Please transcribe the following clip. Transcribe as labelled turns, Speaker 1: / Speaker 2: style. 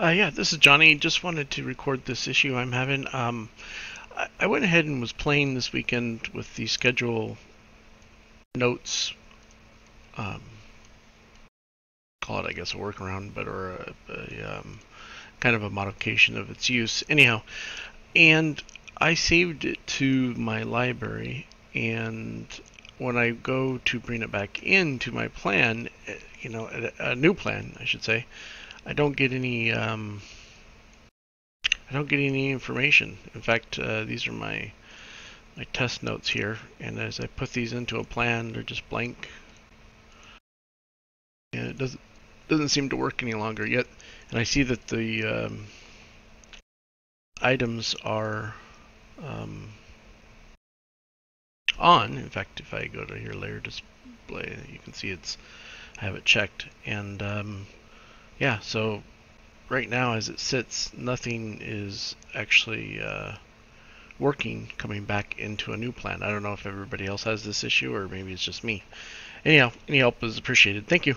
Speaker 1: Uh, yeah, this is Johnny. Just wanted to record this issue I'm having. Um, I, I went ahead and was playing this weekend with the schedule notes. Um, call it, I guess, a workaround, but or a, a um, kind of a modification of its use. Anyhow, and I saved it to my library, and when I go to bring it back into my plan, eh, you know, a, a new plan, I should say, I don't get any. Um, I don't get any information. In fact, uh, these are my my test notes here, and as I put these into a plan, they're just blank, and it doesn't doesn't seem to work any longer yet. And I see that the um, items are um, on. In fact, if I go to here layer display, you can see it's I have it checked. And um, yeah, so right now as it sits, nothing is actually uh, working coming back into a new plan. I don't know if everybody else has this issue or maybe it's just me. Anyhow, any help is appreciated. Thank you.